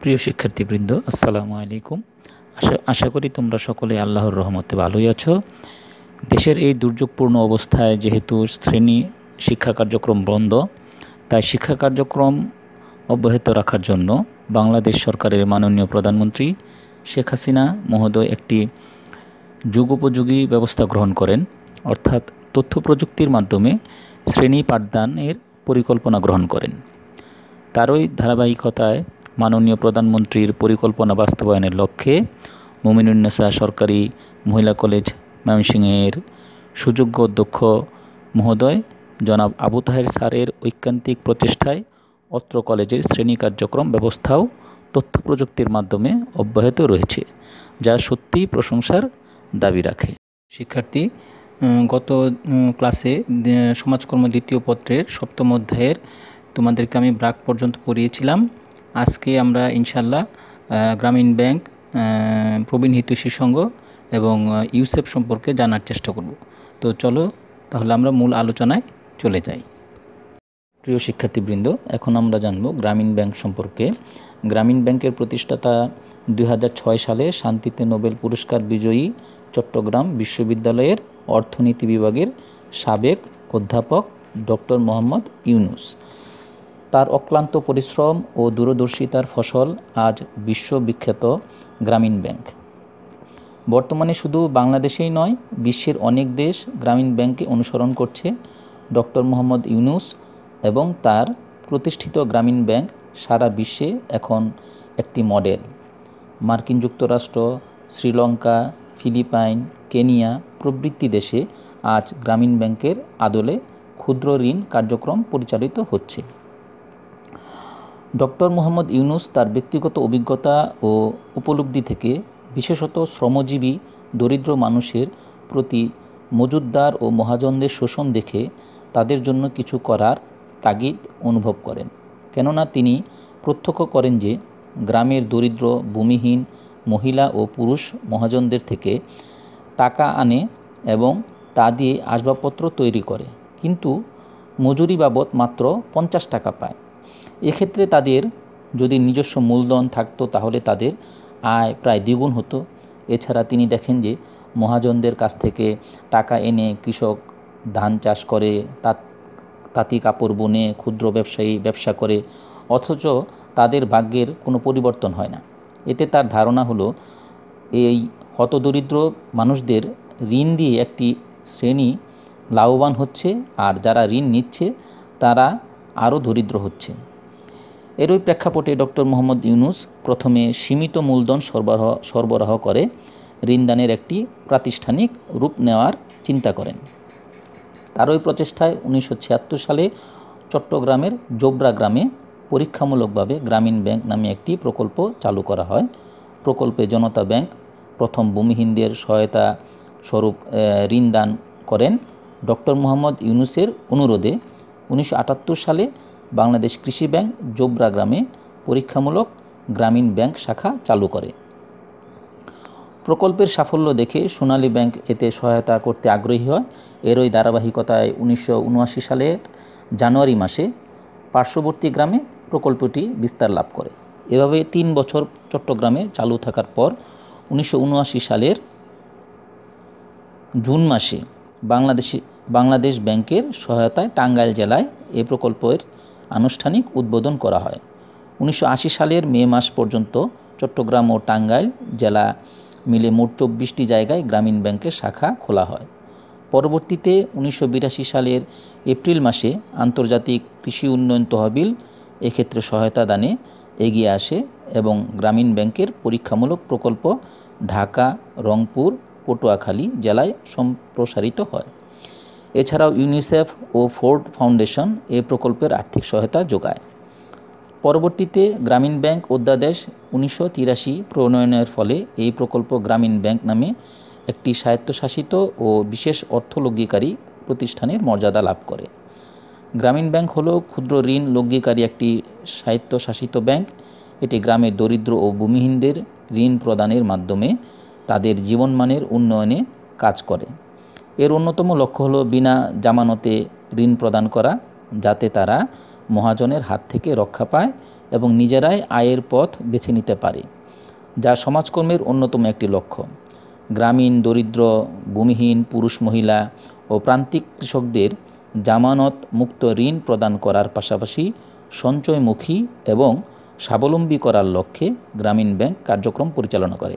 প্রিয় শিক্ষার্থীবৃন্দ, আসসালামু আলাইকুম। আশা আশা করি তোমরা সকলে আল্লাহর রহমতে ভালোই আছো। দেশের এই দুর্যোগপূর্ণ অবস্থায় যেহেতু শ্রেণি শিক্ষা কার্যক্রম বন্ধ, তাই শিক্ষা কার্যক্রম অব্যাহত রাখার জন্য বাংলাদেশ সরকারের মাননীয় প্রধানমন্ত্রী শেখ হাসিনা মহোদয় একটি যুগোপযোগী ব্যবস্থা গ্রহণ করেন। অর্থাৎ তথ্য প্রযুক্তির মাধ্যমে শ্রেণি পাঠদানের পরিকল্পনা গ্রহণ করেন। তারই ধারাবাহিকতায় মাননীয় প্রধানমন্ত্রীর পরিকল্পনা বাস্তবায়নের লক্ষ্যে মুমিনুন্নেসা সরকারি মহিলা কলেজ ময়মনসিংহের সুযোগ্য অধ্যক্ষ মহোদয় জনাব আবু তাহের স্যারের ঐকান্তিক প্রচেষ্টায় অত্র কলেজের শ্রেণি কার্যক্রম ব্যবস্থাও তথ্য প্রযুক্তির মাধ্যমে অব্যাহত রয়েছে, যা সত্যিই প্রশংসার দাবি রাখে। শিক্ষার্থী গত ক্লাসে সমাজকর্ম দ্বিতীয় পত্রের সপ্তম অধ্যায়ের তোমাদেরকে আমি ব্রাক পর্যন্ত পড়িয়েছিলাম। আজকে আমরা ইনশাল্লাহ গ্রামীণ ব্যাংক প্রবীণ হিতৈষী সংঘ এবং ইউসেফ সম্পর্কে জানার চেষ্টা করব। তো চলো, তাহলে আমরা মূল আলোচনায় চলে যাই। প্রিয় শিক্ষার্থীবৃন্দ, এখন আমরা জানব গ্রামীণ ব্যাংক সম্পর্কে। গ্রামীণ ব্যাংকের প্রতিষ্ঠাতা দু হাজার ছয় সালে শান্তিতে নোবেল পুরস্কার বিজয়ী চট্টগ্রাম বিশ্ববিদ্যালয়ের অর্থনীতি বিভাগের সাবেক অধ্যাপক ডক্টর মোহাম্মদ ইউনুস। তার অক্লান্ত পরিশ্রম ও দূরদর্শিতার ফসল আজ বিশ্ববিখ্যাত গ্রামীণ ব্যাংক। বর্তমানে শুধু বাংলাদেশেই নয়, বিশ্বের অনেক দেশ গ্রামীণ ব্যাংকে অনুসরণ করছে। ডক্টর মোহাম্মদ ইউনুস এবং তার প্রতিষ্ঠিত গ্রামীণ ব্যাংক সারা বিশ্বে এখন একটি মডেল। মার্কিন যুক্তরাষ্ট্র, শ্রীলঙ্কা, ফিলিপাইন, কেনিয়া প্রভৃতি দেশে আজ গ্রামীণ ব্যাংকের আদলে ক্ষুদ্র ঋণ কার্যক্রম পরিচালিত হচ্ছে। ডক্টর মোহাম্মদ ইউনুস তার ব্যক্তিগত অভিজ্ঞতা ও উপলব্ধি থেকে বিশেষত শ্রমজীবী, দরিদ্র মানুষের প্রতি মজুদ্দার ও মহাজনদের শোষণ দেখে তাদের জন্য কিছু করার তাগিদ অনুভব করেন। কেননা তিনি প্রত্যক্ষ করেন যে গ্রামের দরিদ্র, ভূমিহীন মহিলা ও পুরুষ মহাজনদের থেকে টাকা আনে এবং তা দিয়ে আসবাবপত্র তৈরি করে। কিন্তু মজুরি বাবদ মাত্র পঞ্চাশ টাকা পায়। এক্ষেত্রে তাদের যদি নিজস্ব মূলধন থাকতো, তাহলে তাদের আয় প্রায় দ্বিগুণ হতো। এছাড়া তিনি দেখেন যে, মহাজনদের কাছ থেকে টাকা এনে কৃষক ধান চাষ করে, তাঁতি কাপড় বনে ক্ষুদ্র ব্যবসায়ী ব্যবসা করে, অথচ তাদের ভাগ্যের কোনো পরিবর্তন হয় না। এতে তার ধারণা হলো, এই হতদরিদ্র মানুষদের ঋণ দিয়ে একটি শ্রেণি লাভবান হচ্ছে, আর যারা ঋণ নিচ্ছে, তারা আরও দরিদ্র হচ্ছে। এরই প্রেক্ষাপটে ডক্টর মোহাম্মদ ইউনুস প্রথমে সীমিত মূলধন সরবরাহ সরবরাহ করে ঋণদানের একটি প্রাতিষ্ঠানিক রূপ নেওয়ার চিন্তা করেন। তারই প্রচেষ্টায় উনিশশো ছিয়াত্তর সালে চট্টগ্রামের জোবরা গ্রামে পরীক্ষামূলকভাবে গ্রামীণ ব্যাংক নামে একটি প্রকল্প চালু করা হয়। প্রকল্পে জনতা ব্যাংক প্রথম ভূমিহীনদের সহায়তা স্বরূপ ঋণ দান করেন। ডক্টর মোহাম্মদ ইউনুসের অনুরোধে উনিশশো আটাত্তর সালে বাংলাদেশ কৃষি ব্যাংক জোবরা গ্রামে পরীক্ষামূলক গ্রামীণ ব্যাংক শাখা চালু করে। প্রকল্পের সাফল্য দেখে সোনালী ব্যাংক এতে সহায়তা করতে আগ্রহী হয়। এরই ধারাবাহিকতায় উনিশশো উনআশি সালের জানুয়ারি মাসে পার্শ্ববর্তী গ্রামে প্রকল্পটি বিস্তার লাভ করে। এভাবে তিন বছর চট্টগ্রামে চালু থাকার পর উনিশশো উনআশি সালের জুন মাসে বাংলাদেশি বাংলাদেশ ব্যাংকের সহায়তায় টাঙ্গাইল জেলায় এ প্রকল্পের আনুষ্ঠানিক উদ্বোধন করা হয়। উনিশশো আশি সালের মে মাস পর্যন্ত চট্টগ্রাম ও টাঙ্গাইল জেলা মিলে মোট চব্বিশটি জায়গায় গ্রামীণ ব্যাংকের শাখা খোলা হয়। পরবর্তীতে উনিশশো বিরাশি সালের এপ্রিল মাসে আন্তর্জাতিক কৃষি উন্নয়ন তহবিল এক্ষেত্রে সহায়তা দানে এগিয়ে আসে এবং গ্রামীণ ব্যাংকের পরীক্ষামূলক প্রকল্প ঢাকা, রংপুর, পটুয়াখালী জেলায় সম্প্রসারিত হয়। এছাড়াও ইউনিসেফ ও ফোর্ড ফাউন্ডেশন এ প্রকল্পের আর্থিক সহায়তা যোগায়। পরবর্তীতে গ্রামীণ ব্যাংক অধ্যাদেশ উনিশশো তিরাশি প্রণয়নের ফলে এই প্রকল্প গ্রামীণ ব্যাংক নামে একটি স্বায়ত্তশাসিত ও বিশেষ অর্থলগ্নিকারী প্রতিষ্ঠানের মর্যাদা লাভ করে। গ্রামীণ ব্যাংক হল ক্ষুদ্র ঋণ লগ্নিকারী একটি স্বায়ত্তশাসিত ব্যাংক। এটি গ্রামের দরিদ্র ও ভূমিহীনদের ঋণ প্রদানের মাধ্যমে তাদের জীবনমানের উন্নয়নে কাজ করে। এর অন্যতম লক্ষ্য হলো বিনা জামানতে ঋণ প্রদান করা, যাতে তারা মহাজনের হাত থেকে রক্ষা পায় এবং নিজেরাই আয়ের পথ বেছে নিতে পারে, যা সমাজকর্মের অন্যতম একটি লক্ষ্য। গ্রামীণ, দরিদ্র, ভূমিহীন পুরুষ, মহিলা ও প্রান্তিক কৃষকদের জামানত মুক্ত ঋণ প্রদান করার পাশাপাশি সঞ্চয়মুখী এবং স্বাবলম্বী করার লক্ষ্যে গ্রামীণ ব্যাংক কার্যক্রম পরিচালনা করে।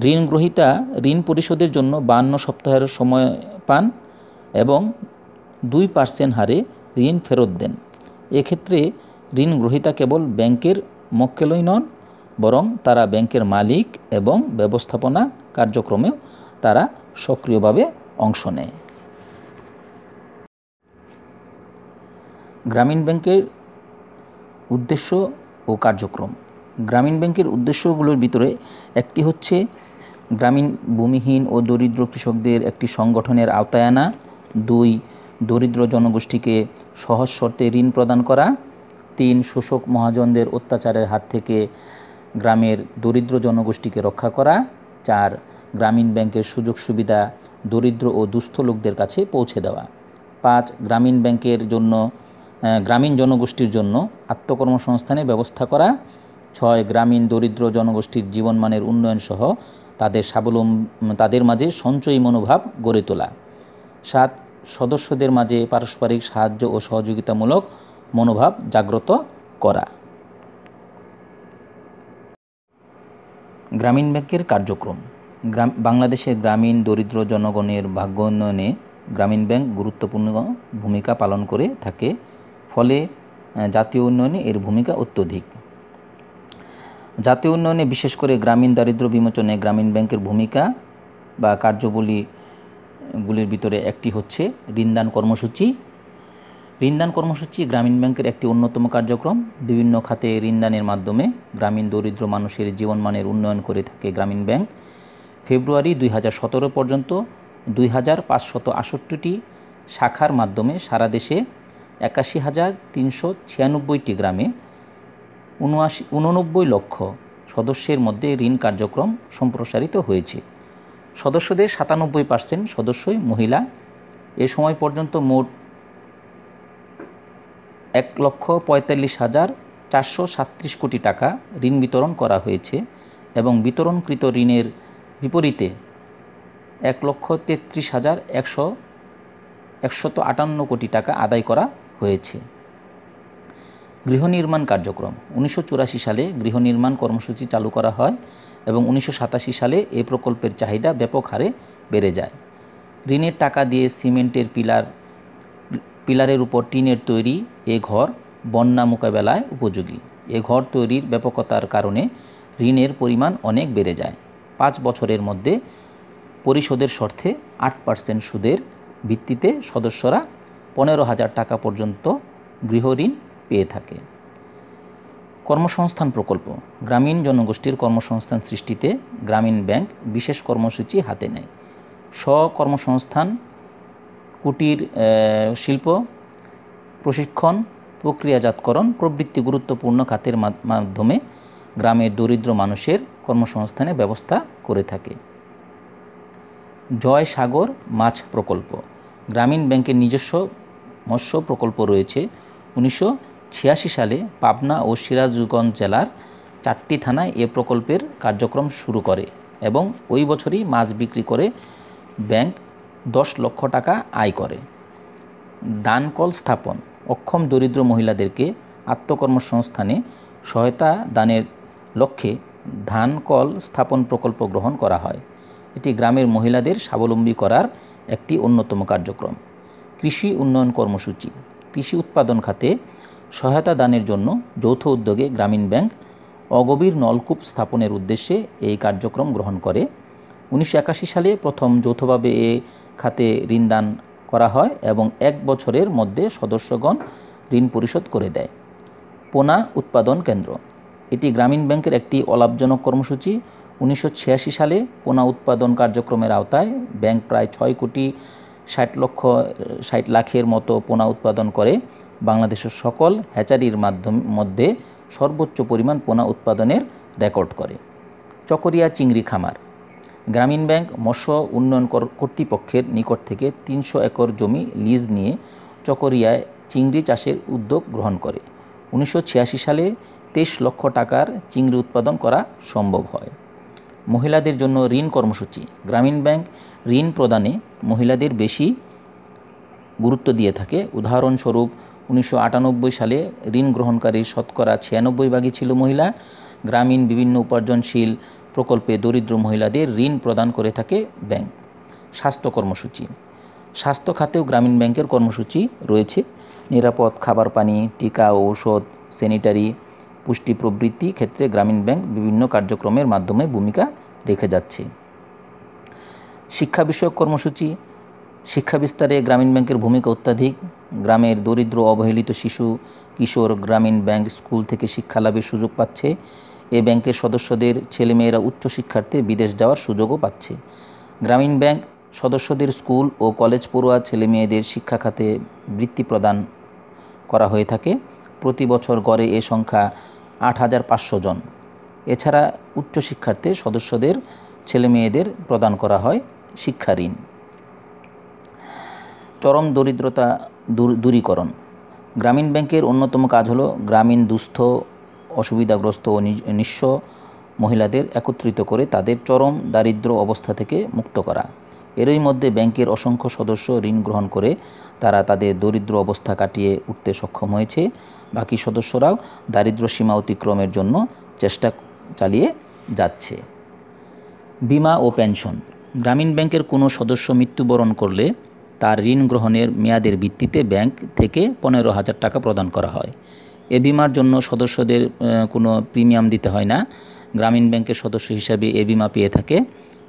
ঋণ গ্রহীতা ঋণ পরিশোধের জন্য বান্ন সপ্তাহের সময় পান এবং দুই পার্সেন্ট হারে ঋণ ফেরত দেন। এক্ষেত্রে ঋণ গ্রহীতা কেবল ব্যাংকের মক্কেলই নন, বরং তারা ব্যাংকের মালিক এবং ব্যবস্থাপনা কার্যক্রমেও তারা সক্রিয়ভাবে অংশ নেয়। গ্রামীণ ব্যাংকের উদ্দেশ্য ও কার্যক্রম। গ্রামীণ ব্যাংকের উদ্দেশ্যগুলোর ভিতরে একটি হচ্ছে গ্রামীণ ভূমিহীন ও দরিদ্র কৃষকদের একটি সংগঠনের আওতায় আনা। দুই, দরিদ্র জনগোষ্ঠীকে সহজ শর্তে ঋণ প্রদান করা। তিন, শোষক মহাজনদের অত্যাচারের হাত থেকে গ্রামের দরিদ্র জনগোষ্ঠীকে রক্ষা করা। চার, গ্রামীণ ব্যাংকের সুযোগ সুবিধা দরিদ্র ও দুস্থ লোকদের কাছে পৌঁছে দেওয়া। পাঁচ, গ্রামীণ ব্যাংকের জন্য গ্রামীণ জনগোষ্ঠীর জন্য আত্মকর্মসংস্থানের ব্যবস্থা করা। ছয় গ্রামীণ দরিদ্র জনগোষ্ঠীর জীবনমানের উন্নয়ন সহ তাদের স্বাবলম্ব, তাদের মাঝে সঞ্চয়ী মনোভাব গড়ে তোলা। সাত, সদস্যদের মাঝে পারস্পরিক সাহায্য ও সহযোগিতামূলক মনোভাব জাগ্রত করা। গ্রামীণ ব্যাংকের কার্যক্রম। গ্রাম, বাংলাদেশের গ্রামীণ দরিদ্র জনগণের ভাগ্য উন্নয়নে গ্রামীণ ব্যাংক গুরুত্বপূর্ণ ভূমিকা পালন করে থাকে। ফলে জাতীয় উন্নয়নে এর ভূমিকা অত্যধিক। জাতীয় উন্নয়নে বিশেষ করে গ্রামীণ দারিদ্র বিমোচনে গ্রামীণ ব্যাংকের ভূমিকা বা কার্যবলীগুলির ভিতরে একটি হচ্ছে ঋণদান কর্মসূচি। ঋণদান কর্মসূচি গ্রামীণ ব্যাংকের একটি অন্যতম কার্যক্রম। বিভিন্ন খাতে ঋণদানের মাধ্যমে গ্রামীণ দরিদ্র মানুষের জীবনমানের উন্নয়ন করে থাকে গ্রামীণ ব্যাংক। ফেব্রুয়ারি দুই হাজার সতেরো পর্যন্ত দুই হাজার পাঁচশত আষট্টিটি শাখার মাধ্যমে সারা দেশে একাশি হাজার তিনশো ছিয়ানব্বইটি গ্রামে উনআশি উননব্বই লক্ষ সদস্যের মধ্যে ঋণ কার্যক্রম সম্প্রসারিত হয়েছে। সদস্যদের সাতানব্বই পার্সেন্ট সদস্যই মহিলা। এ সময় পর্যন্ত মোট এক লক্ষ পঁয়তাল্লিশ হাজার চারশো সাতত্রিশ কোটি টাকা ঋণ বিতরণ করা হয়েছে এবং বিতরণকৃত ঋণের বিপরীতে এক লক্ষ তেত্রিশ হাজার একশো একশত আটান্ন কোটি টাকা আদায় করা হয়েছে। গৃহ নির্মাণ কার্যক্রম। উনিশশো চুরাশি সালে গৃহ নির্মাণ কর্মসূচি চালু করা হয় এবং উনিশশো সাতাশি সালে এ প্রকল্পের চাহিদা ব্যাপক হারে বেড়ে যায়। ঋণের টাকা দিয়ে সিমেন্টের পিলার, পিলারের উপর টিনের তৈরি এ ঘর বন্যা মোকাবেলায় উপযোগী। এ ঘর তৈরির ব্যাপকতার কারণে ঋণের পরিমাণ অনেক বেড়ে যায়। পাঁচ বছরের মধ্যে পরিশোধের শর্তে আট পার্সেন্ট সুদের ভিত্তিতে সদস্যরা পনেরো হাজার টাকা পর্যন্ত গৃহঋণ পেয়ে থাকে। কর্মসংস্থান প্রকল্প। গ্রামীণ জনগোষ্ঠীর কর্মসংস্থান সৃষ্টিতে গ্রামীণ ব্যাংক বিশেষ কর্মসূচি হাতে নেয়। স্বকর্মসংস্থান, কুটির শিল্প, প্রশিক্ষণ, প্রক্রিয়াজাতকরণ প্রবৃত্তি গুরুত্বপূর্ণ খাতের মাধ্যমে গ্রামের দরিদ্র মানুষের কর্মসংস্থানের ব্যবস্থা করে থাকে। জয় সাগর মাছ প্রকল্প। গ্রামীণ ব্যাংকের নিজস্ব মৎস্য প্রকল্প রয়েছে। উনিশশো ছিয়াশি সালে পাবনা ও সিরাজগঞ্জ জেলার চারটি থানায় এ প্রকল্পের কার্যক্রম শুরু করে এবং ওই বছরই মাছ বিক্রি করে ব্যাংক দশ লক্ষ টাকা আয় করে। দানকল স্থাপন, অক্ষম দরিদ্র মহিলাদেরকে আত্মকর্মসংস্থানে সহায়তা দানের লক্ষ্যে ধানকল স্থাপন প্রকল্প গ্রহণ করা হয়। এটি গ্রামের মহিলাদের স্বাবলম্বী করার একটি অন্যতম কার্যক্রম। কৃষি উন্নয়ন কর্মসূচি, কৃষি উৎপাদন খাতে সহায়তা দানের জন্য যৌথ উদ্যোগে গ্রামীণ ব্যাংক অগভীর নলকূপ স্থাপনের উদ্দেশ্যে এই কার্যক্রম গ্রহণ করে। উনিশশো একাশি সালে প্রথম যৌথভাবে এ খাতে ঋণ দান করা হয় এবং এক বছরের মধ্যে সদস্যগণ ঋণ পরিশোধ করে দেয়। পোনা উৎপাদন কেন্দ্র। এটি গ্রামীণ ব্যাংকের একটি অলাভজনক কর্মসূচি। উনিশশো ছিয়াশি সালে পোনা উৎপাদন কার্যক্রমের আওতায় ব্যাংক প্রায় ছয় কোটি ষাট লক্ষ ষাট লাখের মতো পোনা উৎপাদন করে। বাংলাদেশের সকল হ্যাচারির মাধ্যম, মধ্যে সর্বোচ্চ পরিমাণ পোনা উৎপাদনের রেকর্ড করে। চকরিয়া চিংড়ি খামার। গ্রামীণ ব্যাংক মৎস্য উন্নয়ন কর্তৃপক্ষের নিকট থেকে তিনশো একর জমি লিজ নিয়ে চকরিয়ায় চিংড়ি চাষের উদ্যোগ গ্রহণ করে। উনিশশো ছিয়াশি সালে তেইশ লক্ষ টাকার চিংড়ি উৎপাদন করা সম্ভব হয়। মহিলাদের জন্য ঋণ কর্মসূচি। গ্রামীণ ব্যাংক ঋণ প্রদানে মহিলাদের বেশি গুরুত্ব দিয়ে থাকে। উদাহরণস্বরূপ উনিশশো আটানব্বই সালে ঋণ গ্রহণকারী শতকরা ছিয়ানব্বই ভাগই ছিল মহিলা। গ্রামীণ বিভিন্ন উপার্জনশীল প্রকল্পে দরিদ্র মহিলাদের ঋণ প্রদান করে থাকে ব্যাংক। স্বাস্থ্য কর্মসূচি। স্বাস্থ্য খাতেও গ্রামীণ ব্যাংকের কর্মসূচি রয়েছে। নিরাপদ খাবার পানি, টিকা ঔষধ, স্যানিটারি, পুষ্টি প্রবৃত্তি ক্ষেত্রে গ্রামীণ ব্যাংক বিভিন্ন কার্যক্রমের মাধ্যমে ভূমিকা রেখে যাচ্ছে। শিক্ষা বিষয়ক কর্মসূচি। শিক্ষা বিস্তারে গ্রামীণ ব্যাংকের ভূমিকা অত্যাধিক। গ্রামের দরিদ্র অবহেলিত শিশু কিশোর গ্রামীণ ব্যাংক স্কুল থেকে শিক্ষা লাভের সুযোগ পাচ্ছে। এ ব্যাংকের সদস্যদের ছেলেমেয়েরা উচ্চশিক্ষার্থে বিদেশ যাওয়ার সুযোগও পাচ্ছে। গ্রামীণ ব্যাংক সদস্যদের স্কুল ও কলেজ পড়ুয়া ছেলেমেয়েদের শিক্ষা খাতে বৃত্তি প্রদান করা হয়ে থাকে। প্রতি বছর গড়ে এ সংখ্যা আট হাজার পাঁচশো জন। এছাড়া উচ্চশিক্ষার্থে সদস্যদের ছেলেমেয়েদের প্রদান করা হয় শিক্ষা ঋণ। চরম দরিদ্রতা দূরীকরণ। গ্রামীণ ব্যাংকের অন্যতম কাজ হলো গ্রামীণ দুস্থ, অসুবিধাগ্রস্ত ও নিঃস্ব মহিলাদের একত্রিত করে তাদের চরম দারিদ্র অবস্থা থেকে মুক্ত করা। এরই মধ্যে ব্যাংকের অসংখ্য সদস্য ঋণ গ্রহণ করে তারা তাদের দরিদ্র অবস্থা কাটিয়ে উঠতে সক্ষম হয়েছে। বাকি সদস্যরাও দারিদ্র সীমা অতিক্রমের জন্য চেষ্টা চালিয়ে যাচ্ছে। বিমা ও পেনশন। গ্রামীণ ব্যাংকের কোনো সদস্য মৃত্যুবরণ করলে তার ঋণ গ্রহণের মেয়াদের ভিত্তিতে ব্যাংক থেকে পনেরো হাজার টাকা প্রদান করা হয়। এ বিমার জন্য সদস্যদের কোনো প্রিমিয়াম দিতে হয় না। গ্রামীণ ব্যাংকের সদস্য হিসাবে এ বিমা পেয়ে থাকে।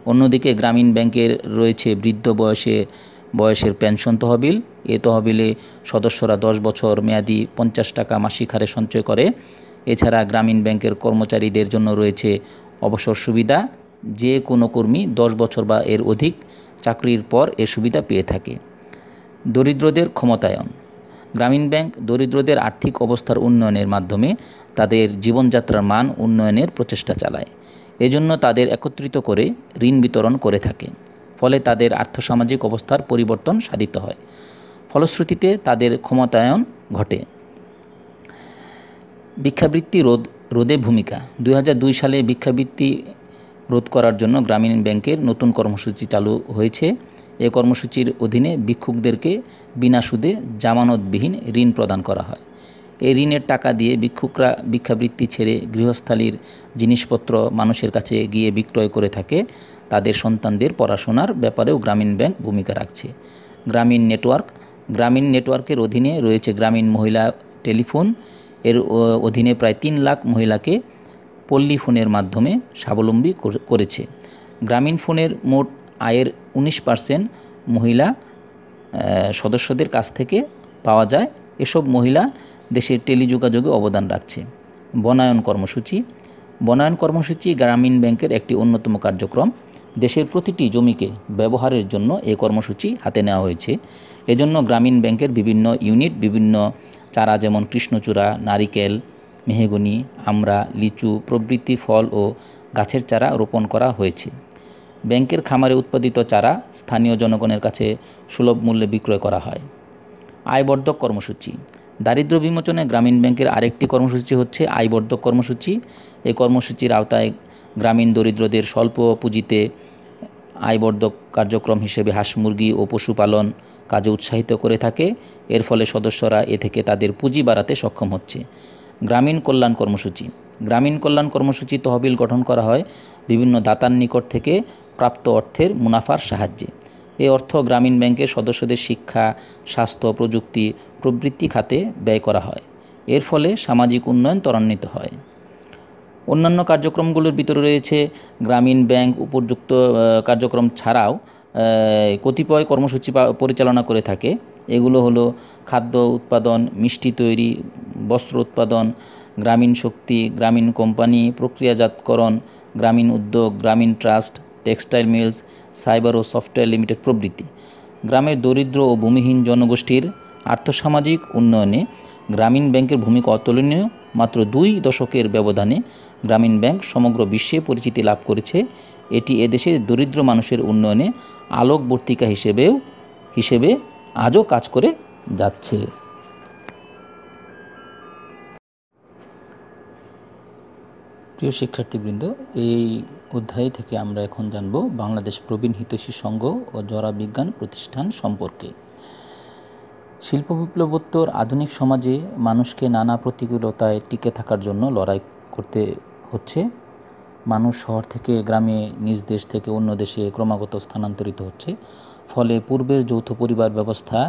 অন্যদিকে গ্রামীণ ব্যাংকের রয়েছে বৃদ্ধ বয়সে, বয়সের পেনশন তহবিল। এ তহবিলে সদস্যরা দশ বছর মেয়াদি পঞ্চাশ টাকা মাসিক হারে সঞ্চয় করে। এছাড়া গ্রামীণ ব্যাংকের কর্মচারীদের জন্য রয়েছে অবসর সুবিধা। যে কোনো কর্মী দশ বছর বা এর অধিক চাকরির পর এ সুবিধা পেয়ে থাকে। দরিদ্রদের ক্ষমতায়ন। গ্রামীণ ব্যাংক দরিদ্রদের আর্থিক অবস্থার উন্নয়নের মাধ্যমে তাদের জীবনযাত্রার মান উন্নয়নের প্রচেষ্টা চালায়। এজন্য তাদের একত্রিত করে ঋণ বিতরণ করে থাকে। ফলে তাদের আর্থসামাজিক অবস্থার পরিবর্তন সাধিত হয়। ফলশ্রুতিতে তাদের ক্ষমতায়ন ঘটে। ভিক্ষাবৃত্তি রোধ, রোধে ভূমিকা। দুই হাজার দুই সালে ভিক্ষাবৃত্তি রোধ করার জন্য গ্রামীণ ব্যাংকের নতুন কর্মসূচি চালু হয়েছে। এ কর্মসূচির অধীনে ভিক্ষুকদেরকে বিনা সুদে জামানতবিহীন ঋণ প্রদান করা হয়। এই ঋণের টাকা দিয়ে ভিক্ষুকরা ভিক্ষাবৃত্তি ছেড়ে গৃহস্থালির জিনিসপত্র মানুষের কাছে গিয়ে বিক্রয় করে থাকে। তাদের সন্তানদের পড়াশোনার ব্যাপারেও গ্রামীণ ব্যাংক ভূমিকা রাখছে। গ্রামীণ নেটওয়ার্ক, গ্রামীণ নেটওয়ার্কের অধীনে রয়েছে গ্রামীণ মহিলা টেলিফোন। এর অধীনে প্রায় তিন লাখ মহিলাকে পল্লী ফোনের মাধ্যমে স্বাবলম্বী করেছে। গ্রামীণ ফোনের মোট আয়ের উনিশ পার্সেন্ট মহিলা সদস্যদের কাছ থেকে পাওয়া যায়। এসব মহিলা দেশের টেলিযোগাযোগে অবদান রাখছে। বনায়ন কর্মসূচি। বনায়ন কর্মসূচি গ্রামীণ ব্যাংকের একটি অন্যতম কার্যক্রম। দেশের প্রতিটি জমিকে ব্যবহারের জন্য এই কর্মসূচি হাতে নেওয়া হয়েছে। এজন্য গ্রামীণ ব্যাংকের বিভিন্ন ইউনিট, বিভিন্ন চারা যেমন কৃষ্ণচূড়া, নারিকেল মেহগনি, আমড়া, লিচু, প্রভৃতি ফল ও গাছের চারা রোপণ করা হয়েছে। ব্যাংকের খামারে উৎপাদিত চারা স্থানীয় জনগণের কাছে সুলভ মূল্যে বিক্রয় করা হয়। আয়বর্ধক কর্মসূচি। দারিদ্র বিমোচনে গ্রামীণ ব্যাংকের আরেকটি কর্মসূচি হচ্ছে আয়বর্ধক কর্মসূচি। এই কর্মসূচির আওতায় গ্রামীণ দরিদ্রদের স্বল্প পুঁজিতে আয়বর্ধক কার্যক্রম হিসেবে হাঁস মুরগি ও পশুপালন কাজে উৎসাহিত করে থাকে। এর ফলে সদস্যরা এ থেকে তাদের পুঁজি বাড়াতে সক্ষম হচ্ছে। গ্রামীণ কল্যাণ কর্মসূচি। গ্রামীণ কল্যাণ কর্মসূচি তহবিল গঠন করা হয় বিভিন্ন দাতার নিকট থেকে প্রাপ্ত অর্থের মুনাফার সাহায্যে। এই অর্থ গ্রামীণ ব্যাংকের সদস্যদের শিক্ষা, স্বাস্থ্য, প্রযুক্তি, প্রবৃত্তি খাতে ব্যয় করা হয়। এর ফলে সামাজিক উন্নয়ন ত্বরান্বিত হয়। অন্যান্য কার্যক্রমগুলোর ভিতরে রয়েছে গ্রামীণ ব্যাংক উপযুক্ত কার্যক্রম ছাড়াও কতিপয় কর্মসূচি পরিচালনা করে থাকে। এগুলো হলো খাদ্য উৎপাদন, মিষ্টি তৈরি, বস্ত্র উৎপাদন, গ্রামীণ শক্তি, গ্রামীণ কোম্পানি, প্রক্রিয়াজাতকরণ, Grameen Udyog, Grameen trust, textile mills, cyber ও সফটওয়্যার লিমিটেড প্রভৃতি। গ্রামের দরিদ্র ও ভূমিহীন জনগোষ্ঠীর আর্থসামাজিক উন্নয়নে গ্রামীণ ব্যাংকের ভূমিকা অতুলনীয়। মাত্র দুই দশকের ব্যবধানে গ্রামীণ ব্যাংক সমগ্র বিশ্বে পরিচিতি লাভ করেছে। এটি এদেশের দরিদ্র মানুষের উন্নয়নে আলোকবর্তিকা হিসেবেও হিসেবে আজও কাজ করে যাচ্ছে। প্রিয় শিক্ষার্থীবৃন্দ, এই অধ্যায় থেকে আমরা এখন জানব বাংলাদেশ প্রবীণ হিতৈষী সংঘ ও জরা বিজ্ঞান প্রতিষ্ঠান সম্পর্কে। শিল্প বিপ্লবোত্তর আধুনিক সমাজে মানুষকে নানা প্রতিকূলতায় টিকে থাকার জন্য লড়াই করতে হচ্ছে। মানুষ শহর থেকে গ্রামে নিজ দেশ থেকে অন্য দেশে ক্রমাগত স্থানান্তরিত হচ্ছে। ফলে পূর্বের যৌথ পরিবার ব্যবস্থা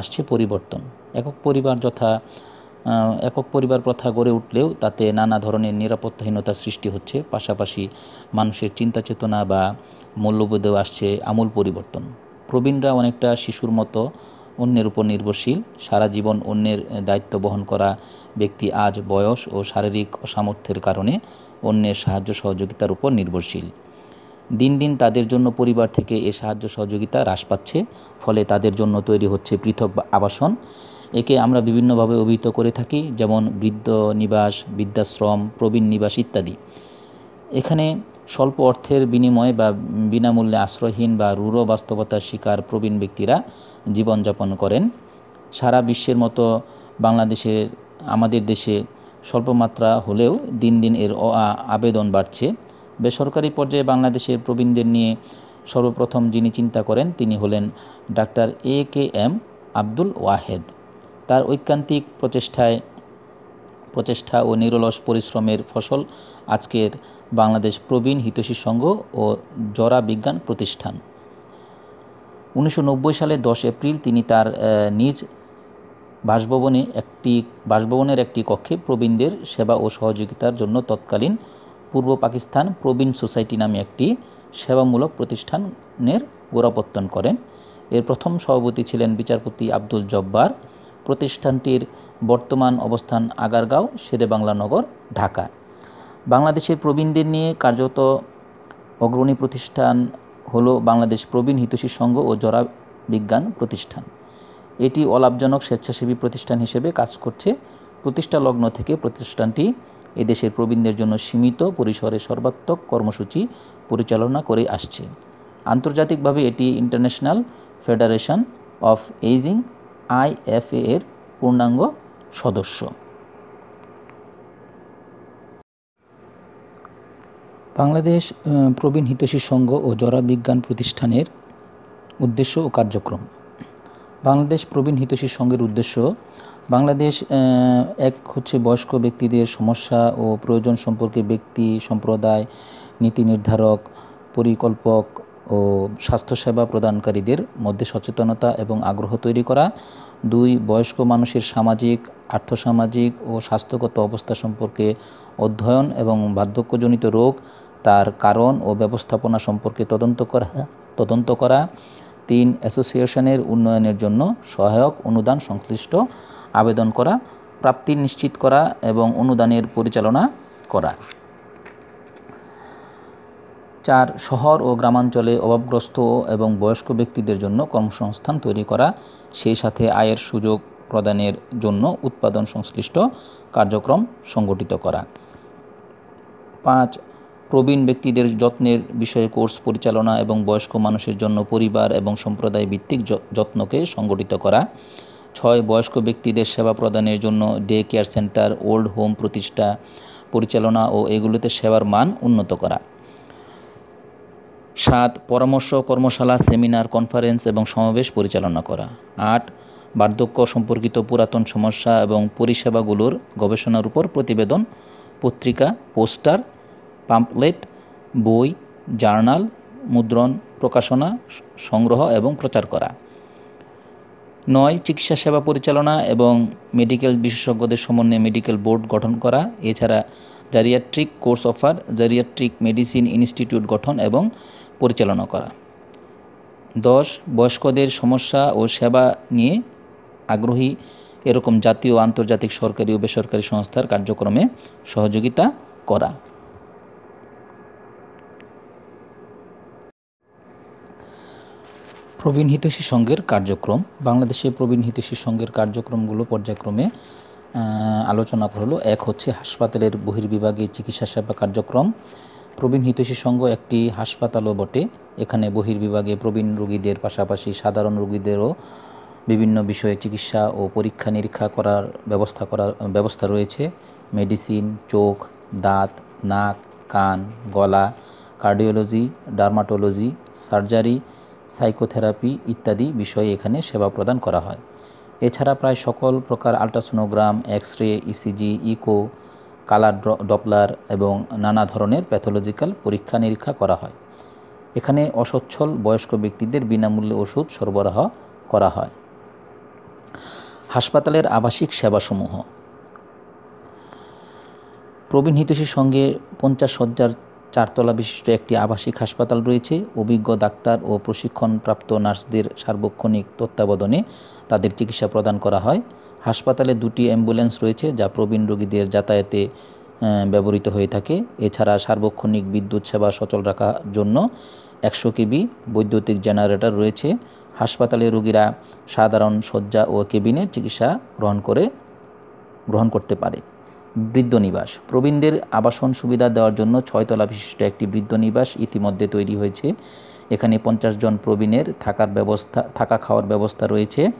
আসছে পরিবর্তন। একক পরিবার যথা একক পরিবার প্রথা গড়ে উঠলেও তাতে নানা ধরনের নিরাপত্তাহীনতা সৃষ্টি হচ্ছে। পাশাপাশি মানুষের চিন্তা চেতনা বা মূল্যবোধেও আসছে আমূল পরিবর্তন। প্রবীণরা অনেকটা শিশুর মতো অন্যের উপর নির্ভরশীল। সারা জীবন অন্যের দায়িত্ব বহন করা ব্যক্তি আজ বয়স ও শারীরিক অসামর্থ্যের কারণে অন্যের সাহায্য সহযোগিতার উপর নির্ভরশীল। দিন দিন তাদের জন্য পরিবার থেকে এ সাহায্য সহযোগিতা হ্রাস পাচ্ছে, ফলে তাদের জন্য তৈরি হচ্ছে পৃথক আবাসন। একে আমরা বিভিন্নভাবে অভিহিত করে থাকি, যেমন বৃদ্ধ নিবাস, বৃদ্ধাশ্রম, প্রবীণ নিবাস ইত্যাদি। এখানে স্বল্প অর্থের বিনিময়ে বা বিনামূল্যে আশ্রয়হীন বা রূঢ় বাস্তবতার শিকার প্রবীণ ব্যক্তিরা জীবনযাপন করেন। সারা বিশ্বের মতো বাংলাদেশের, আমাদের দেশে স্বল্পমাত্রা হলেও দিন দিন এর আবেদন বাড়ছে। বেসরকারি পর্যায়ে বাংলাদেশের প্রবীণদের নিয়ে সর্বপ্রথম যিনি চিন্তা করেন, তিনি হলেন doctor A K M Abdul Wahed. তার ঐকান্তিক প্রচেষ্টায় প্রচেষ্টা ও নিরলস পরিশ্রমের ফসল আজকের বাংলাদেশ প্রবীণ হিতৈষী সংঘ ও জরা বিজ্ঞান প্রতিষ্ঠান। উনিশশো নব্বই সালে দশ এপ্রিল তিনি তার নিজ বাসভবনে একটি বাসভবনের একটি কক্ষে প্রবীণদের সেবা ও সহযোগিতার জন্য তৎকালীন পূর্ব পাকিস্তান প্রবীণ সোসাইটি নামে একটি সেবামূলক প্রতিষ্ঠানের গোড়াপত্তন করেন। এর প্রথম সভাপতি ছিলেন বিচারপতি আব্দুল জব্বার। প্রতিষ্ঠানটির বর্তমান অবস্থান আগারগাঁও শেরেবাংলা নগর ঢাকা। বাংলাদেশের প্রবীণদের নিয়ে কার্যত অগ্রণী প্রতিষ্ঠান হলো বাংলাদেশ প্রবীণ হিতৈষী সংঘ ও জরা বিজ্ঞান প্রতিষ্ঠান। এটি অলাভজনক স্বেচ্ছাসেবী প্রতিষ্ঠান হিসেবে কাজ করছে। প্রতিষ্ঠা লগ্ন থেকে প্রতিষ্ঠানটি এদেশের প্রবীণদের জন্য সীমিত পরিসরে সর্বাত্মক কর্মসূচি পরিচালনা করে আসছে। আন্তর্জাতিকভাবে এটি International Federation of Ageing IFA এর পূর্ণাঙ্গ সদস্য। বাংলাদেশ প্রবীণ হিতৈষী সংঘ ও জরা বিজ্ঞান প্রতিষ্ঠানের উদ্দেশ্য ও কার্যক্রম। বাংলাদেশ প্রবীণ হিতৈষী সংঘের উদ্দেশ্য বাংলাদেশ এক হচ্ছে বয়স্ক ব্যক্তিদের সমস্যা ও প্রয়োজন সম্পর্কে ব্যক্তি, সম্প্রদায়, নীতি নির্ধারক, পরিকল্পক ও স্বাস্থ্যসেবা প্রদানকারীদের মধ্যে সচেতনতা এবং আগ্রহ তৈরি করা। দুই, বয়স্ক মানুষের সামাজিক, আর্থসামাজিক ও স্বাস্থ্যগত অবস্থা সম্পর্কে অধ্যয়ন এবং বার্ধক্যজনিত রোগ তার কারণ ও ব্যবস্থাপনা সম্পর্কে তদন্ত করা তদন্ত করা। তিন অ্যাসোসিয়েশনের উন্নয়নের জন্য সহায়ক অনুদান সংশ্লিষ্ট আবেদন করা, প্রাপ্তি নিশ্চিত করা এবং অনুদানের পরিচালনা করা। চার, শহর ও গ্রামাঞ্চলে অভাবগ্রস্ত এবং বয়স্ক ব্যক্তিদের জন্য কর্মসংস্থান তৈরি করা, সেই সাথে আয়ের সুযোগ প্রদানের জন্য উৎপাদন সংশ্লিষ্ট কার্যক্রম সংগঠিত করা। পাঁচ প্রবীণ ব্যক্তিদের যত্নের বিষয়ে কোর্স পরিচালনা এবং বয়স্ক মানুষের জন্য পরিবার এবং সম্প্রদায় ভিত্তিক যত্নকে সংগঠিত করা। ছয়, বয়স্ক ব্যক্তিদের সেবা প্রদানের জন্য day care centre, old home প্রতিষ্ঠা পরিচালনা ও এগুলোতে সেবার মান উন্নত করা। সাত, পরামর্শ, কর্মশালা, সেমিনার, কনফারেন্স এবং সমাবেশ পরিচালনা করা। আট, বার্ধক্য সম্পর্কিত পুরাতন সমস্যা এবং পরিষেবাগুলোর গবেষণার উপর প্রতিবেদন, পত্রিকা, পোস্টার পাম্পলেট, বই, জার্নাল, মুদ্রণ, প্রকাশনা সংগ্রহ এবং প্রচার করা। নয়, চিকিৎসা সেবা পরিচালনা এবং মেডিকেল বিশেষজ্ঞদের সমন্বয়ে মেডিকেল বোর্ড গঠন করা। এছাড়া geriatric course offer, geriatric medicine institute গঠন এবং পরিচালনা করা। দশ, বয়স্কদের সমস্যা ও সেবা নিয়ে আগ্রহী এরকম জাতীয় আন্তর্জাতিক সরকারি ও বেসরকারি সংস্থার কার্যক্রমে সহযোগিতা করা। প্রবীণ হিতৈষী সংঘের কার্যক্রম বাংলাদেশে প্রবীণ হিতৈষী সংঘের কার্যক্রমগুলো পর্যায়ক্রমে আলোচনা হলো এক হচ্ছে হাসপাতালের বহির্বিভাগে চিকিৎসা সেবা কার্যক্রম। প্রবীণ হিতৈষী সংঘ একটি হাসপাতালও বটে। এখানে বহির্বিভাগে প্রবীণ রোগীদের পাশাপাশি সাধারণ রোগীদেরও বিভিন্ন বিষয়ে চিকিৎসা ও পরীক্ষা নিরীক্ষা করার ব্যবস্থা করার, ব্যবস্থা রয়েছে। মেডিসিন, চোখ, দাঁত, নাক, কান, গলা, কার্ডিওলজি, ডার্মাটোলজি, সার্জারি সাইকোথেরাপি ইত্যাদি বিষয়ে এখানে সেবা প্রদান করা হয়। এছাড়া প্রায় সকল প্রকার ultrasonogram X ray ECG echo, colour Doppler এবং নানা ধরনের প্যাথোলজিক্যাল পরীক্ষা নিরীক্ষা করা হয়। এখানে অসচ্ছল বয়স্ক ব্যক্তিদের বিনামূল্যে ওষুধ সরবরাহ করা হয়। হাসপাতালের আবাসিক সেবাসমূহ। প্রবীণ হিতৈষীর সঙ্গে পঞ্চাশ সজ্জার চারতলা বিশিষ্ট একটি আবাসিক হাসপাতাল রয়েছে। অভিজ্ঞ ডাক্তার ও প্রশিক্ষণপ্রাপ্ত নার্সদের সার্বক্ষণিক তত্ত্বাবধানে তাদের চিকিৎসা প্রদান করা হয়। হাসপাতালে দুটি অ্যাম্বুলেন্স রয়েছে, যা প্রবীণ রোগীদের যাতায়াতে ব্যবহৃত হয়ে থাকে। এছাড়া সার্বক্ষণিক বিদ্যুৎ সেবা সচল রাখার জন্য একশো কেবি বৈদ্যুতিক জেনারেটর রয়েছে। হাসপাতালে রোগীরা সাধারণ শয্যা ও কেবিনে চিকিৎসা গ্রহণ করে, গ্রহণ করতে পারে। বৃদ্ধ নিবাস। প্রবীণদের আবাসন সুবিধা দেওয়ার জন্য ছয়তলা বিশিষ্ট একটি বৃদ্ধ নিবাস ইতিমধ্যে তৈরি হয়েছে। এখানে পঞ্চাশ জন প্রবীণের থাকার ব্যবস্থা, থাকা খাওয়ার ব্যবস্থা রয়েছে।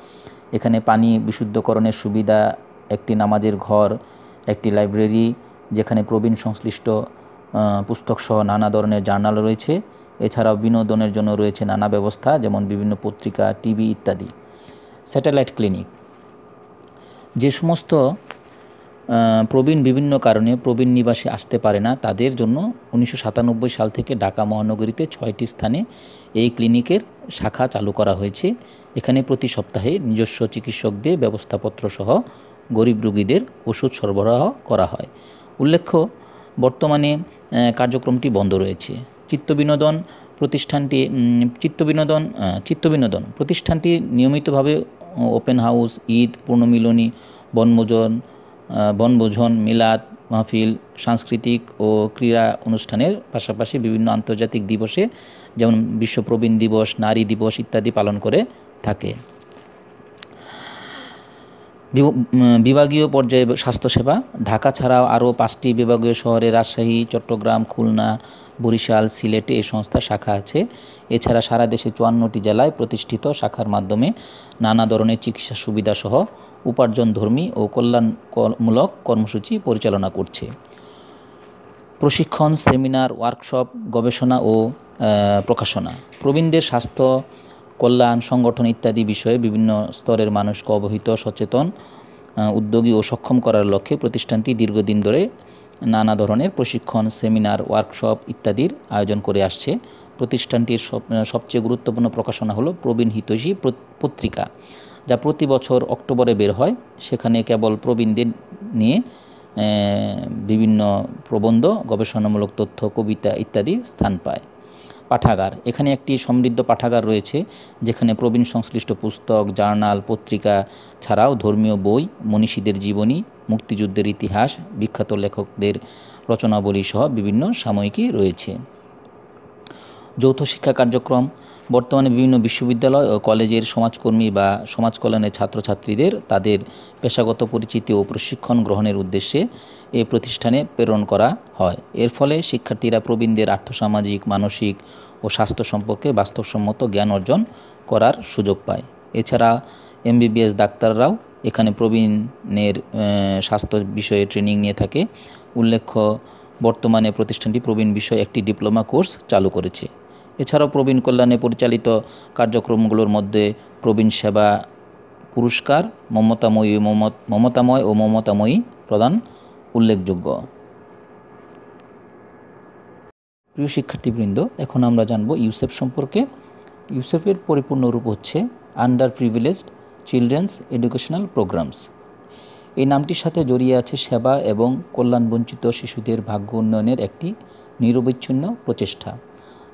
এখানে পানি বিশুদ্ধকরণের সুবিধা, একটি নামাজের ঘর, একটি লাইব্রেরি, যেখানে প্রবীণ সংশ্লিষ্ট পুস্তকসহ নানা ধরনের জার্নাল রয়েছে। এছাড়াও বিনোদনের জন্য রয়েছে নানা ব্যবস্থা, যেমন বিভিন্ন পত্রিকা, টিভি ইত্যাদি। Satellite clinic. যে সমস্ত প্রবীণ বিভিন্ন কারণে প্রবীণ নিবাসে আসতে পারে না। তাদের জন্য উনিশশো সাতানব্বই সাল থেকে ঢাকা মহানগরীতে ছয়টি স্থানে এই ক্লিনিকের শাখা চালু করা হয়েছে। এখানে প্রতি সপ্তাহে নিজস্ব চিকিৎসকদের ব্যবস্থাপত্র সহ গরিব রোগীদের ওষুধ সরবরাহ করা হয়। উল্লেখ্য, বর্তমানে কার্যক্রমটি বন্ধ রয়েছে। চিত্তবিনোদন প্রতিষ্ঠানটি চিত্তবিনোদন চিত্তবিনোদন প্রতিষ্ঠানটি নিয়মিতভাবে ওপেন হাউস, ঈদ, পূর্ণমিলনী, বনভোজন বনভোজন, মিলাদ, মাহফিল, সাংস্কৃতিক ও ক্রীড়া অনুষ্ঠানের পাশাপাশি বিভিন্ন আন্তর্জাতিক দিবসে যেমন বিশ্ব প্রবীণ দিবস, নারী দিবস ইত্যাদি পালন করে থাকে। বিভাগীয় পর্যায়ে স্বাস্থ্যসেবা, ঢাকা ছাড়াও আরও পাঁচটি বিভাগীয় শহরে রাজশাহী, চট্টগ্রাম, খুলনা, বরিশাল, সিলেটে এই সংস্থার শাখা আছে। এছাড়া সারা দেশে চুয়ান্নটি জেলায় প্রতিষ্ঠিত শাখার মাধ্যমে নানা ধরনের চিকিৎসা সুবিধাসহ উপার্জনধর্মী ও কল্যাণমূলক কর্মসূচি পরিচালনা করছে। প্রশিক্ষণ, সেমিনার, ওয়ার্কশপ, গবেষণা ও প্রকাশনা। প্রবীণদের স্বাস্থ্য, কল্যাণ, সংগঠন ইত্যাদি বিষয়ে বিভিন্ন স্তরের মানুষকে অবহিত, সচেতন উদ্যোগী ও সক্ষম করার লক্ষ্যে প্রতিষ্ঠানটি দীর্ঘদিন ধরে নানা ধরনের প্রশিক্ষণ, সেমিনার, ওয়ার্কশপ ইত্যাদির আয়োজন করে আসছে। প্রতিষ্ঠানটির সবচেয়ে গুরুত্বপূর্ণ প্রকাশনা হলো প্রবীণ হিতৈষী পত্রিকা। যা প্রতি বছর অক্টোবরে বের হয়, সেখানে কেবল প্রবীণদের নিয়ে বিভিন্ন প্রবন্ধ, গবেষণামূলক তথ্য, কবিতা ইত্যাদি স্থান পায়। পাঠাগার, এখানে একটি সমৃদ্ধ পাঠাগার রয়েছে, যেখানে প্রবীণ সংশ্লিষ্ট পুস্তক, জার্নাল, পত্রিকা ছাড়াও ধর্মীয় বই, মনীষীদের জীবনী, মুক্তিযুদ্ধের ইতিহাস, বিখ্যাত লেখকদের রচনাবলী সহ বিভিন্ন সাময়িকী রয়েছে। যৌথ শিক্ষা কার্যক্রম বর্তমানে বিভিন্ন বিশ্ববিদ্যালয় ও কলেজের সমাজকর্মী বা সমাজ কল্যাণের ছাত্রছাত্রীদের তাদের পেশাগত পরিচিতি ও প্রশিক্ষণ গ্রহণের উদ্দেশ্যে এ প্রতিষ্ঠানে প্রেরণ করা হয়। এর ফলে শিক্ষার্থীরা প্রবীণদের আর্থসামাজিক, মানসিক ও স্বাস্থ্য সম্পর্কে বাস্তবসম্মত জ্ঞান অর্জন করার সুযোগ পায়। এছাড়া এমবিবিএস ডাক্তাররাও এখানে প্রবীণের স্বাস্থ্য বিষয়ে ট্রেনিং নিয়ে থাকে। উল্লেখ্য, বর্তমানে প্রতিষ্ঠানটি প্রবীণ বিষয়ে একটি ডিপ্লোমা কোর্স চালু করেছে। এছাড়াও প্রবীণ কল্যাণে পরিচালিত কার্যক্রমগুলোর মধ্যে প্রবীণ সেবা পুরস্কার, মমতাময়ী মমতাময় ও মমতাময়ী প্রদান উল্লেখযোগ্য। প্রিয় শিক্ষার্থীবৃন্দ, এখন আমরা জানব ইউসেফ সম্পর্কে। ইউসেফের পরিপূর্ণ রূপ হচ্ছে under privileged children's educational programs. এই নামটির সাথে জড়িয়ে আছে সেবা এবং কল্যাণবঞ্চিত শিশুদের ভাগ্য উন্নয়নের একটি নিরবিচ্ছিন্ন প্রচেষ্টা।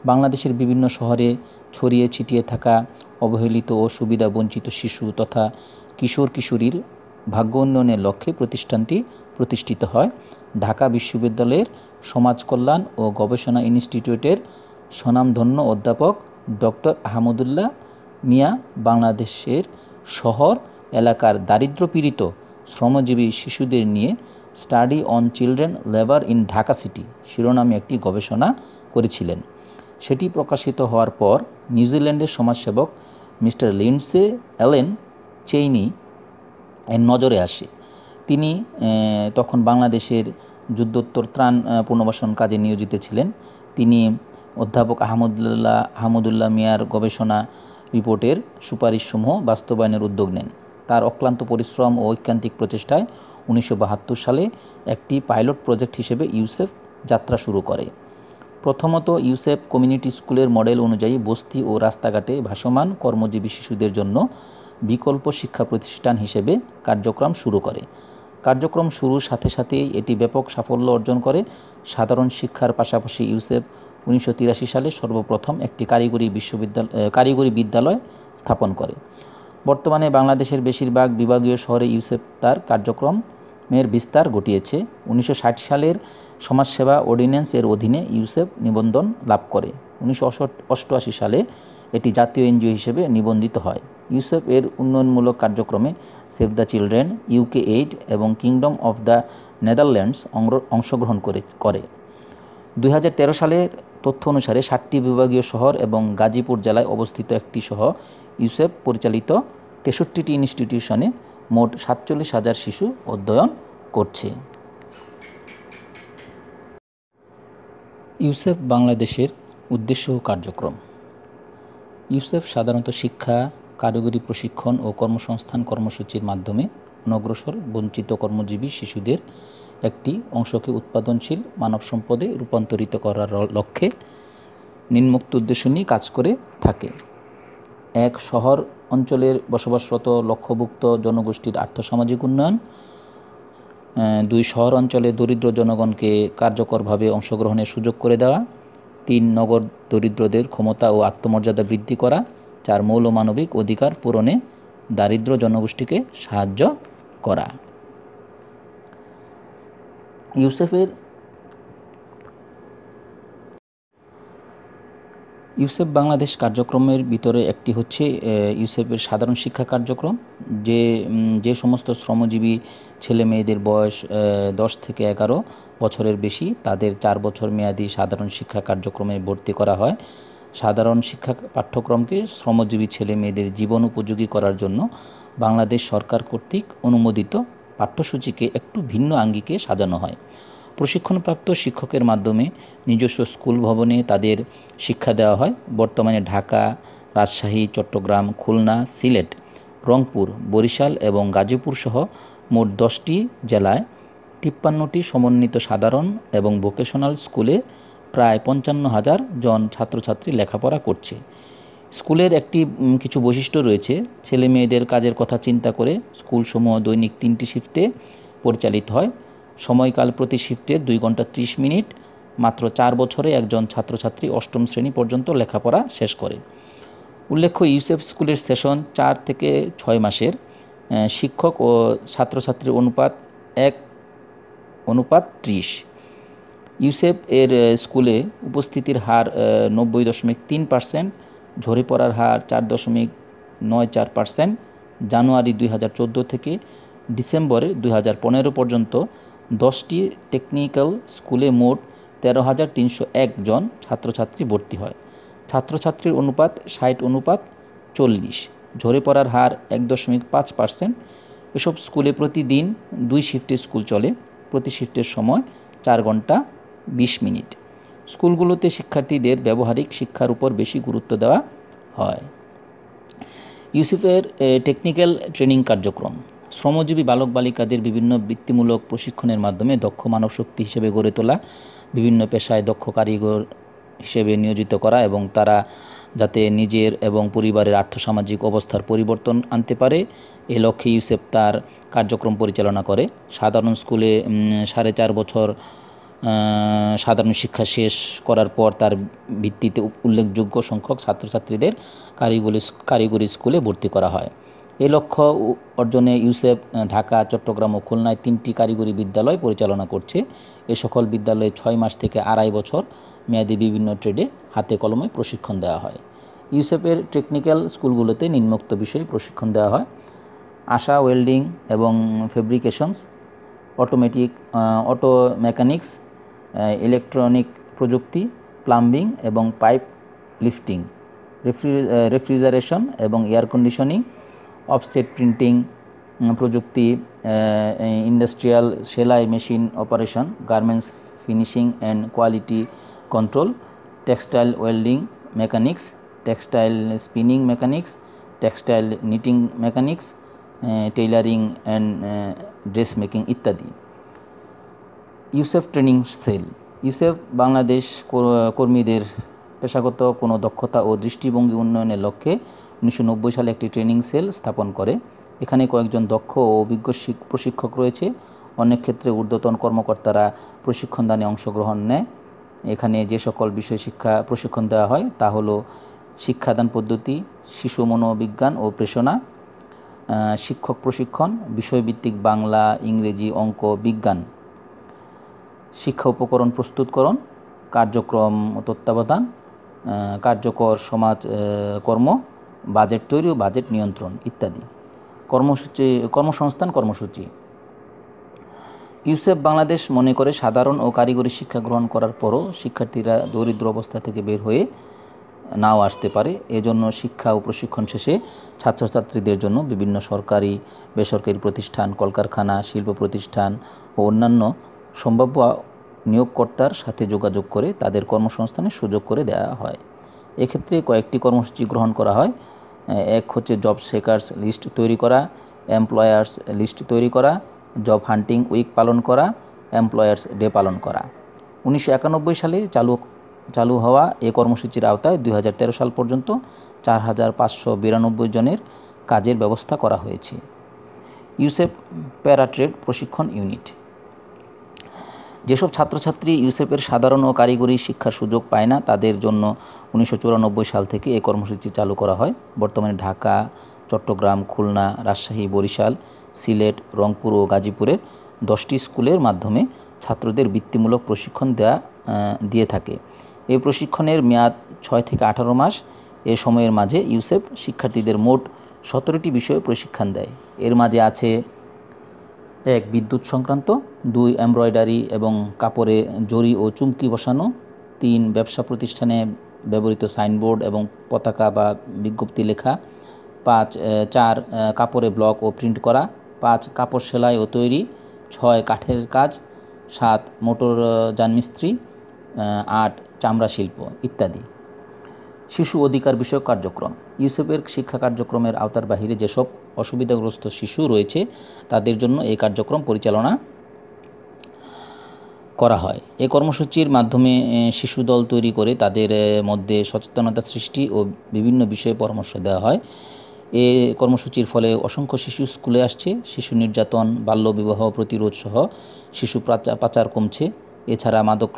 বাংলাদেশের বিভিন্ন শহরে ছড়িয়ে ছিটিয়ে থাকা অবহেলিত ও সুবিধা বঞ্চিত শিশু তথা কিশোর কিশোরীর ভাগ্য উন্নয়নের লক্ষ্যে প্রতিষ্ঠানটি প্রতিষ্ঠিত হয়। ঢাকা বিশ্ববিদ্যালয়ের সমাজ কল্যাণ ও গবেষণা ইনস্টিটিউটের স্বনামধন্য অধ্যাপক ডক্টর আহমদুল্লাহ মিয়া বাংলাদেশের শহর এলাকার দারিদ্রপীড়িত শ্রমজীবী শিশুদের নিয়ে study on children labour in Dhaka city শিরোনামে একটি গবেষণা করেছিলেন। সেটি প্রকাশিত হওয়ার পর নিউজিল্যান্ডের সমাজসেবক মিস্টার লিন্ডসে অ্যালেন চেইনি এর নজরে আসে। তিনি তখন বাংলাদেশের যুদ্ধোত্তর ত্রাণ পুনর্বাসন কাজে নিয়োজিত ছিলেন। তিনি অধ্যাপক আহমদুল্লাহ আহমদুল্লাহ মিয়ার গবেষণা রিপোর্টের সুপারিশসমূহ বাস্তবায়নের উদ্যোগ নেন। তার অক্লান্ত পরিশ্রম ও ঐকান্তিক প্রচেষ্টায় উনিশশো বাহাত্তর সালে একটি পাইলট প্রজেক্ট হিসেবে ইউসেফ যাত্রা শুরু করে। প্রথমত ইউসেফ কমিউনিটি স্কুলের মডেল অনুযায়ী বস্তি ও রাস্তাঘাটে ভাসমান কর্মজীবী শিশুদের জন্য বিকল্প শিক্ষা প্রতিষ্ঠান হিসেবে কার্যক্রম শুরু করে। কার্যক্রম শুরুর সাথে সাথেই এটি ব্যাপক সাফল্য অর্জন করে। সাধারণ শিক্ষার পাশাপাশি ইউসেফ উনিশশো তিরাশি সালে সর্বপ্রথম একটি কারিগরি বিশ্ববিদ্যালয় কারিগরি বিদ্যালয় স্থাপন করে। বর্তমানে বাংলাদেশের বেশিরভাগ বিভাগীয় শহরে ইউসেফ তার কার্যক্রমের বিস্তার ঘটিয়েছে। উনিশশো ষাট সালের সমাজসেবা অর্ডিন্যান্স এর অধীনে ইউসেফ নিবন্ধন লাভ করে। উনিশশো অষ্টআশি সালে এটি জাতীয় এনজিও হিসেবে নিবন্ধিত হয়। ইউসেফ এর উন্নয়নমূলক কার্যক্রমে Save the Children, UK Aid এবং কিংডম অফ দ্য নেদারল্যান্ডস অংশগ্রহণ করে করে। দু হাজার তেরো সালের তথ্য অনুসারে ষাটটি বিভাগীয় শহর এবং গাজীপুর জেলায় অবস্থিত একটি সহ ইউসেফ পরিচালিত তেষট্টিটি ইনস্টিটিউশনে মোট সাতচল্লিশ হাজার শিশু অধ্যয়ন করছে। ইউসেফ বাংলাদেশের উদ্দেশ্য ও কার্যক্রম। ইউসেফ সাধারণত শিক্ষা, কারিগরি প্রশিক্ষণ ও কর্মসংস্থান কর্মসূচির মাধ্যমে অনগ্রসর, বঞ্চিত কর্মজীবী শিশুদের একটি অংশকে উৎপাদনশীল মানব সম্পদে রূপান্তরিত করার লক্ষ্যে নিম্নোক্ত উদ্দেশ্য নিয়ে কাজ করে থাকে। এক শহর অঞ্চলের বসবাসরত লক্ষ্যভুক্ত জনগোষ্ঠীর আর্থসামাজিক উন্নয়ন দুই শহর অঞ্চলে দরিদ্র জনগণকে কার্যকরভাবে অংশগ্রহণের সুযোগ করে দেওয়া, তিন নগর দরিদ্রদের ক্ষমতা ও আত্মমর্যাদা বৃদ্ধি করা, চার মৌল মানবিক অধিকার পূরণে দারিদ্র জনগোষ্ঠীকে সাহায্য করা। ইউসেফের ইউসেফ বাংলাদেশ কার্যক্রমের ভিতরে একটি হচ্ছে ইউসেফের সাধারণ শিক্ষা কার্যক্রম, যে যে সমস্ত শ্রমজীবী ছেলে মেয়েদের বয়স দশ থেকে এগারো বছরের বেশি, তাদের চার বছর মেয়াদি সাধারণ শিক্ষা কার্যক্রমে ভর্তি করা হয়। সাধারণ শিক্ষা পাঠ্যক্রমকে শ্রমজীবী ছেলে মেয়েদের জীবন উপযোগী করার জন্য বাংলাদেশ সরকার কর্তৃক অনুমোদিত পাঠ্যসূচিকে একটু ভিন্ন আঙ্গিকে সাজানো হয়। প্রশিক্ষণপ্রাপ্ত শিক্ষকের মাধ্যমে নিজস্ব স্কুল ভবনে তাদের শিক্ষা দেওয়া হয়। বর্তমানে ঢাকা, রাজশাহী, চট্টগ্রাম, খুলনা, সিলেট, রংপুর, বরিশাল এবং গাজীপুর সহ মোট দশটি জেলায় তিপ্পান্নটি সমন্বিত সাধারণ এবং ভোকেশনাল স্কুলে প্রায় পঞ্চান্ন হাজার জন ছাত্রছাত্রী লেখাপড়া করছে। স্কুলের একটি কিছু বৈশিষ্ট্য রয়েছে। ছেলে মেয়েদের কাজের কথা চিন্তা করে স্কুলসমূহ দৈনিক তিনটি শিফটে পরিচালিত হয়। সময়কাল প্রতি শিফটে দুই ঘণ্টা ত্রিশ মিনিট, মাত্র চার বছরে একজন ছাত্রছাত্রী অষ্টম শ্রেণি পর্যন্ত লেখাপড়া শেষ করে। উল্লেখ্য, ইউসেফ স্কুলের সেশন চার থেকে ছয় মাসের। শিক্ষক ও ছাত্রছাত্রীর অনুপাত এক, অনুপাত ত্রিশ। ইউসেফ এর স্কুলে উপস্থিতির হার নব্বই দশমিক তিন পার্সেন্ট, ঝরে পড়ার হার চার দশমিক নয় চার পার্সেন্ট। জানুয়ারি দুই হাজার চোদ্দ থেকে ডিসেম্বরে দুই পর্যন্ত দশটি টেকনিক্যাল স্কুলে মোট তেরো হাজার তিনশো এক জন ছাত্রছাত্রী ভর্তি হয়। ছাত্রছাত্রীর অনুপাত ষাট অনুপাত চল্লিশ। ঝরে পড়ার হার এক দশমিক পাঁচ পার্সেন্ট। এসব স্কুলে প্রতিদিন দুই শিফটে স্কুল চলে। প্রতি শিফটের সময় চার ঘণ্টা বিশ মিনিট। স্কুলগুলোতে শিক্ষার্থীদের ব্যবহারিক শিক্ষার উপর বেশি গুরুত্ব দেওয়া হয়। ইউসিফের টেকনিক্যাল ট্রেনিং কার্যক্রম। শ্রমজীবী বালক বালিকাদের বিভিন্ন বৃত্তিমূলক প্রশিক্ষণের মাধ্যমে দক্ষ মানব শক্তি হিসেবে গড়ে তোলা, বিভিন্ন পেশায় দক্ষ কারিগর হিসেবে নিয়োজিত করা এবং তারা যাতে নিজের এবং পরিবারের আর্থসামাজিক অবস্থার পরিবর্তন আনতে পারে, এ লক্ষ্যে ইউসেফ তার কার্যক্রম পরিচালনা করে। সাধারণ স্কুলে সাড়ে চার বছর সাধারণ শিক্ষা শেষ করার পর তার ভিত্তিতে উল্লেখযোগ্য সংখ্যক ছাত্রছাত্রীদের কারিগরি কারিগরি স্কুলে ভর্তি করা হয়। এই লক্ষ্য অর্জনে ইউসেফ ঢাকা, চট্টগ্রাম ও খুলনায় তিনটি কারিগরি বিদ্যালয় পরিচালনা করছে। এ সকল বিদ্যালয়ে ছয় মাস থেকে আড়াই বছর মেয়াদী বিভিন্ন ট্রেডে হাতে কলমে প্রশিক্ষণ দেওয়া হয়। ইউসেফের টেকনিক্যাল স্কুলগুলোতে নিম্নোক্ত বিষয়ে প্রশিক্ষণ দেওয়া হয়। আশা ওয়েল্ডিং এবং fabrications, automatic auto mechanics electronic প্রযুক্তি, প্লাম্বিং এবং পাইপ লিফটিং রেফ্রিজারেশন এবং এয়ার কন্ডিশনিং অফসেট প্রিন্টিং প্রযুক্তি ইন্ডাস্ট্রিয়াল সেলাই machine operation garments finishing and quality control textile welding mechanics textile spinning mechanics textile knitting mechanics tailoring and dress making ইত্যাদি। UCEP training cell UCEP Bangladesh কর্মীদের পেশাগত কোনো দক্ষতা ও দৃষ্টিভঙ্গি উন্নয়নের লক্ষ্যে উনিশশো নব্বই সালে একটি ট্রেনিং সেল স্থাপন করে। এখানে কয়েকজন দক্ষ ও অভিজ্ঞ প্রশিক্ষক রয়েছে। অনেক ক্ষেত্রে ঊর্ধ্বতন কর্মকর্তারা প্রশিক্ষণ দানে অংশগ্রহণ নেয়। এখানে যে সকল বিষয় শিক্ষা, প্রশিক্ষণ দেওয়া হয় তা হলো শিক্ষাদান পদ্ধতি, শিশু মনোবিজ্ঞান ও প্রেষণা শিক্ষক প্রশিক্ষণ, বিষয়ভিত্তিক বাংলা, ইংরেজি, অঙ্ক, বিজ্ঞান। শিক্ষা উপকরণ প্রস্তুতকরণ, কার্যক্রম তত্ত্বাবধান কার্যকর সমাজ কর্ম বাজেট তৈরি ও বাজেট নিয়ন্ত্রণ ইত্যাদি। কর্মসূচি, কর্মসংস্থান কর্মসূচি। ইউসেফ বাংলাদেশ মনে করে সাধারণ ও কারিগরি শিক্ষা গ্রহণ করার পরও শিক্ষার্থীরা দরিদ্র অবস্থা থেকে বের হয়ে নাও আসতে পারে। এজন্য শিক্ষা ও প্রশিক্ষণ শেষে ছাত্রছাত্রীদের জন্য বিভিন্ন সরকারি, বেসরকারি প্রতিষ্ঠান, কলকারখানা, শিল্প প্রতিষ্ঠান ও অন্যান্য সম্ভাব্য নিয়োগকর্তার সাথে যোগাযোগ করে তাদের কর্মসংস্থানের সুযোগ করে দেওয়া হয়। এক্ষেত্রে কয়েকটি কর্মসূচি গ্রহণ করা হয়। এক হচ্ছে জব সেকার্স লিস্ট তৈরি করা এমপ্লয়ার্স লিস্ট তৈরি করা জব হান্টিং উইক পালন করা এমপ্লয়ার্স ডে পালন করা। উনিশশো একানব্বই সালে চালু চালু হওয়া এ কর্মসূচির আওতায় দুই হাজার তেরো সাল পর্যন্ত চার হাজার পাঁচশো বিরানব্বই জনের কাজের ব্যবস্থা করা হয়েছে। ইউসেফ প্যারাট্রেড প্রশিক্ষণ ইউনিট। যেসব ছাত্রছাত্রী ইউসেফের সাধারণ ও কারিগরি শিক্ষার সুযোগ পায় না, তাদের জন্য উনিশশো চুরানব্বই সাল থেকে এই কর্মসূচি চালু করা হয়। বর্তমানে ঢাকা, চট্টগ্রাম, খুলনা, রাজশাহী, বরিশাল, সিলেট, রংপুর ও গাজীপুরের দশটি স্কুলের মাধ্যমে ছাত্রদের বৃত্তিমূলক প্রশিক্ষণ দেয়া দিয়ে থাকে। এই প্রশিক্ষণের মেয়াদ ছয় থেকে আঠারো মাস। এ সময়ের মাঝে ইউসেফ শিক্ষার্থীদের মোট সতেরোটি বিষয়ে প্রশিক্ষণ দেয়। এর মাঝে আছে এক বিদ্যুৎ সংক্রান্ত, দুই এমব্রয়ডারি এবং কাপড়ে জরি ও চুমকি বসানো, তিন ব্যবসা প্রতিষ্ঠানে ব্যবহৃত সাইনবোর্ড এবং পতাকা বা বিজ্ঞপ্তি লেখা, পাঁচ চার কাপড়ে ব্লক ও প্রিন্ট করা, পাঁচ, কাপড় সেলাই ও তৈরি, ছয়, কাঠের কাজ, সাত, মোটর যানমিস্ত্রি আট, চামড়া শিল্প ইত্যাদি। শিশু অধিকার বিষয়ক কার্যক্রম। ইউসেফের শিক্ষা কার্যক্রমের আওতার বাহিরে যেসব অসুবিধাগ্রস্ত শিশু রয়েছে, তাদের জন্য এই কার্যক্রম পরিচালনা করা হয়। এই কর্মসূচির মাধ্যমে শিশু দল তৈরি করে তাদের মধ্যে সচেতনতা সৃষ্টি ও বিভিন্ন বিষয়ে পরামর্শ দেওয়া হয়। এ কর্মসূচির ফলে অসংখ্য শিশু স্কুলে আসছে, শিশু নির্যাতন, বাল্যবিবাহ প্রতিরোধ সহ শিশু পাচার কমছে। এছাড়া মাদক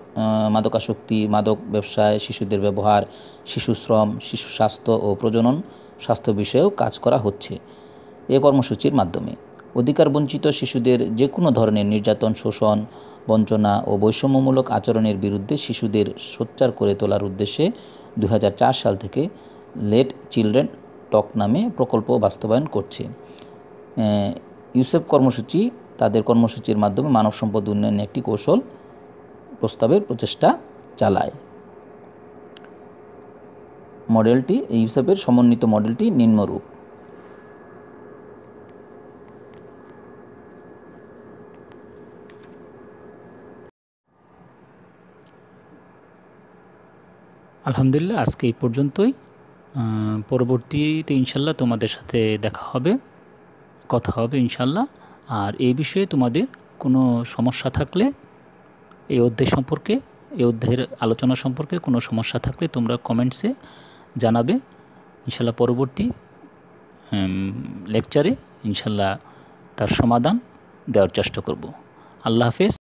মাদকাসক্তি, মাদক ব্যবসায়, শিশুদের ব্যবহার, শিশু শ্রম, শিশু স্বাস্থ্য ও প্রজনন, স্বাস্থ্য বিষয়েও কাজ করা হচ্ছে এ কর্মসূচির মাধ্যমে। অধিকার বঞ্চিত শিশুদের যে কোনো ধরনের নির্যাতন, শোষণ, বঞ্চনা ও বৈষম্যমূলক আচরণের বিরুদ্ধে শিশুদের সোচ্চার করে তোলার উদ্দেশ্যে দু হাজার চার সাল থেকে লেট চিলড্রেন টক নামে প্রকল্প বাস্তবায়ন করছে। ইউসেফ কর্মসূচি তাদের কর্মসূচির মাধ্যমে মানব সম্পদ উন্নয়নের একটি কৌশল। প্রস্তাবের প্রচেষ্টা চালায়। মডেলটি, এই ইউসেফের সমন্বিত মডেলটি নিম্নরূপ আলহামদুলিল্লাহ, আজকে এই পর্যন্তই। পরবর্তীতে ইনশাল্লাহ তোমাদের সাথে দেখা হবে, কথা হবে ইনশাল্লাহ আর এই বিষয়ে তোমাদের কোনো সমস্যা থাকলে এই অধ্যায় সম্পর্কে, এই অধ্যায়ের আলোচনা সম্পর্কে কোনো সমস্যা থাকলে তোমরা কমেন্টসে জানাবে। ইনশাল্লাহ পরবর্তী লেকচারে ইনশাল্লাহ তার সমাধান দেওয়ার চেষ্টা করব। আল্লাহ হাফেজ।